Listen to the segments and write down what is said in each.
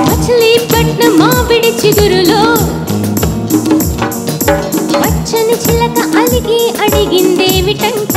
మచిలీపట్నం మావిడి చిగురులో చిలక అలిగి అడిగిందేమిటంట?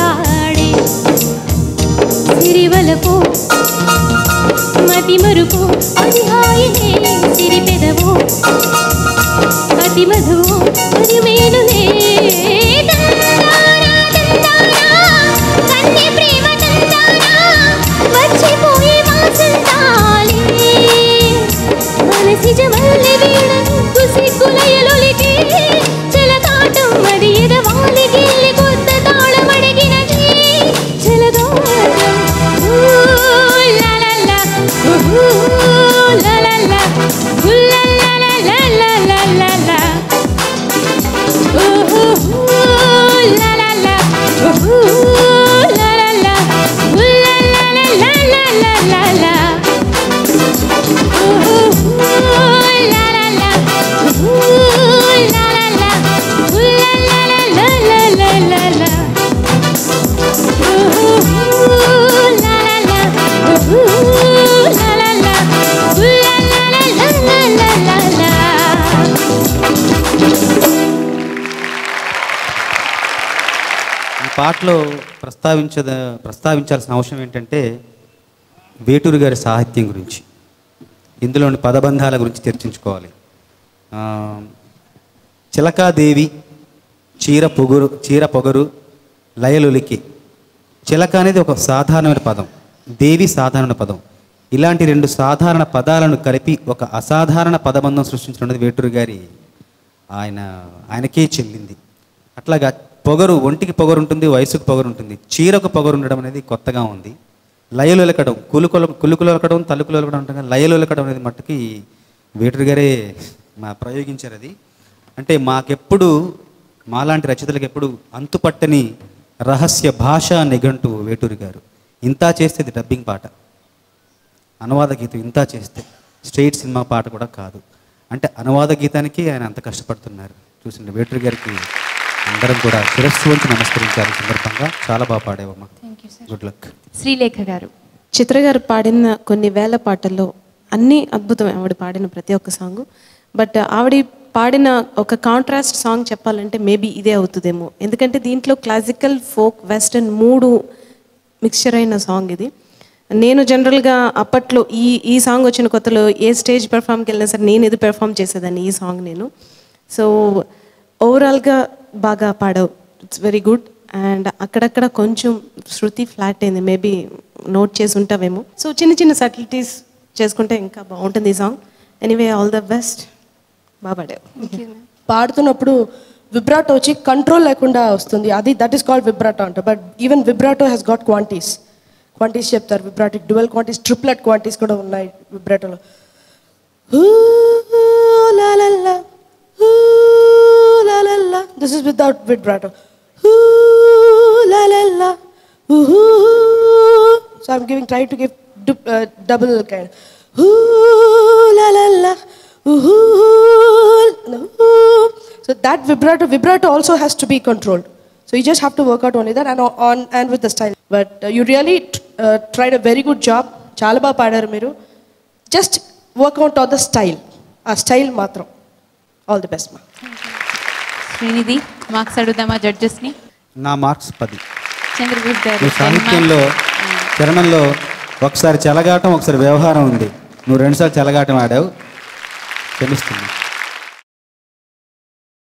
సిరివలపు మతి మరుపు అది హాయినే సిరి పెదవు. పాటలో ప్రస్తావించ ప్రస్తావించాల్సిన అవసరం ఏంటంటే వేటూరు గారి సాహిత్యం గురించి ఇందులోని పదబంధాల గురించి చర్చించుకోవాలి. చిలకాదేవి చీర పొగురు చీర పొగరు లయలులికి. చిలక అనేది ఒక సాధారణమైన పదం దేవి సాధారణ పదం. ఇలాంటి రెండు సాధారణ పదాలను కలిపి ఒక అసాధారణ పదబంధం సృష్టించినది వేటూరు గారి ఆయన ఆయనకే చెల్లింది అట్లాగా పొగరు ఒంటికి పొగరు ఉంటుంది వయసుకు పొగరు ఉంటుంది చీరకు పొగరు ఉండడం అనేది కొత్తగా ఉంది. లయలులకడం కులుకొల తలుకులు ఎలకడం ఉంటుంది లయలు ఎలకడం అనేది మట్టుకి వేటూరు గారే మా ప్రయోగించారు అది. అంటే మాకెప్పుడు మాలాంటి రచయితలకు ఎప్పుడు అంతుపట్టని రహస్య భాష నిఘంటు వేటూరి గారు. ఇంతా చేస్తే ఇది డబ్బింగ్ పాట. అనువాద గీతం ఇంతా చేస్తే స్ట్రైట్ సినిమా పాట కూడా కాదు. అంటే అనువాద గీతానికి ఆయన అంత కష్టపడుతున్నారు. చూసిన వేటూరి గారికి అందరం కూడా శిరస్సు వంచి నమస్కరించాలి ఈ సందర్భంగా. చాలా బాగా పాడేవమ్మా. గుడ్ లక్ శ్రీలేఖ గారు. చిత్ర గారు పాడిన కొన్ని వేల పాటల్లో అన్నీ అద్భుతమే ఆవిడ పాడిన ప్రతి ఒక్క సాంగ్. బట్ ఆవిడ పాడిన ఒక కాంట్రాస్ట్ సాంగ్ చెప్పాలంటే మేబీ ఇదే అవుతుందేమో. ఎందుకంటే దీంట్లో క్లాసికల్ ఫోక్ వెస్టర్న్ మూడు మిక్స్చర్ అయిన సాంగ్ ఇది. నేను జనరల్గా అప్పట్లో ఈ ఈ సాంగ్ వచ్చిన కొత్తలో ఏ స్టేజ్ పెర్ఫామ్కి వెళ్ళినా సరే నేను ఇది పెర్ఫామ్ చేసేదాన్ని ఈ సాంగ్ నేను. సో ఓవరాల్గా బాగా పాడావు. ఇట్స్ వెరీ గుడ్ అండ్ అక్కడక్కడ కొంచెం శృతి ఫ్లాట్ అయింది. మేబీ నోట్ చేసి ఉంటావేమో. సో చిన్న చిన్న సటిలిటీస్ చేసుకుంటే ఇంకా బాగుంటుంది ఈ song anyway all the best బాగా పాడావు. పాడుతున్నప్పుడు విబ్రాటో వచ్చి కంట్రోల్ లేకుండా వస్తుంది. అది దట్ ఈస్ కాల్డ్ విబ్రాటో అంట. But even vibrato has got quantities quantities చెప్తారు. Vibratic dual quantities triplet quantities కూడా ఉన్నాయి విబ్రాటోలో this is without vibrato so I'm giving try to give double kind la la la ooh, so that vibrato vibrato also has to be controlled so you just have to work out only that and on and with the style but uh, you really uh, tried a very good job చాలా బాగా పాడారు మీరు just work out of the style ఆ style మాత్రం all the best మా Srinidhi marks అడుగుదామా జడ్జెస్ని? నా marks పది. చంద్రబోస్ గారు నువ్వు సాహిత్యంలో చరణంలో ఒకసారి చెలగాటం ఒకసారి వ్యవహారం ఉంది. నువ్వు రెండుసార్లు చెలగాటం ఆడావు. క్షమిస్తుంది